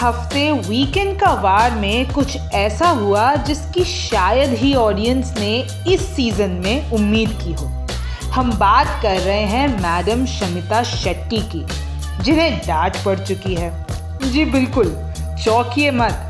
हफ़्ते वीकेंड का वार में कुछ ऐसा हुआ जिसकी शायद ही ऑडियंस ने इस सीज़न में उम्मीद की हो। हम बात कर रहे हैं मैडम शमिता शेट्टी की, जिन्हें डांट पड़ चुकी है। जी बिल्कुल, चौंकिए मत।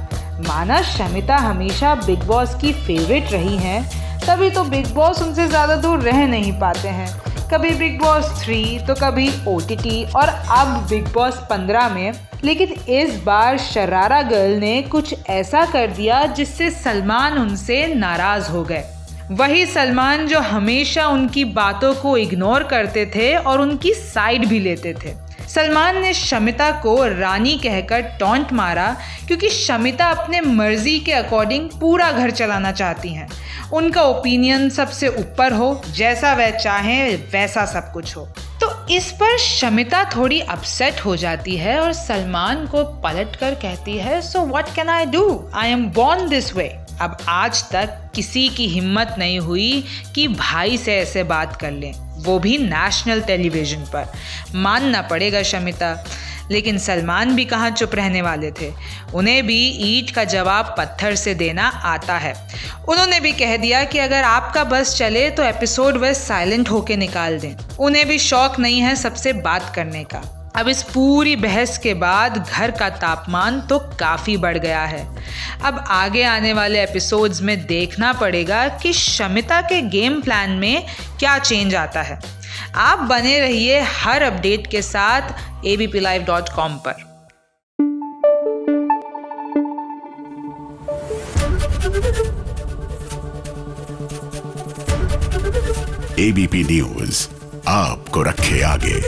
माना शमिता हमेशा बिग बॉस की फेवरेट रही हैं, तभी तो बिग बॉस उनसे ज़्यादा दूर रह नहीं पाते हैं। कभी बिग बॉस थ्री तो कभी ओटीटी और अब बिग बॉस पंद्रह में। लेकिन इस बार शरारा गर्ल ने कुछ ऐसा कर दिया जिससे सलमान उनसे नाराज़ हो गए। वही सलमान जो हमेशा उनकी बातों को इग्नोर करते थे और उनकी साइड भी लेते थे। सलमान ने शमिता को रानी कहकर टॉन्ट मारा, क्योंकि शमिता अपने मर्ज़ी के अकॉर्डिंग पूरा घर चलाना चाहती हैं। उनका ओपिनियन सबसे ऊपर हो, जैसा वह चाहे, वैसा सब कुछ हो। तो इस पर शमिता थोड़ी अपसेट हो जाती है और सलमान को पलट कर कहती है so what can I do I am born this way अब आज तक किसी की हिम्मत नहीं हुई कि भाई से ऐसे बात कर लें। वो भी नेशनल टेलीविज़न पर। मानना पड़ेगा शमिता, लेकिन सलमान भी कहाँ चुप रहने वाले थे? उन्हें भी ईट का जवाब पत्थर से देना आता है। उन्होंने भी कह दिया कि अगर आपका बस चले तो एपिसोड वह साइलेंट होके निकाल दें। उन्हें भी शौक नहीं है सबसे बात करने का। अब इस पूरी बहस के बाद घर का तापमान तो काफ़ी बढ़ गया है। अब आगे आने वाले एपिसोड्स में देखना पड़ेगा कि शमिता के गेम प्लान में क्या चेंज आता है। आप बने रहिए हर अपडेट के साथ A B P live dot com पर। एबीपी न्यूज़ आपको रखे आगे।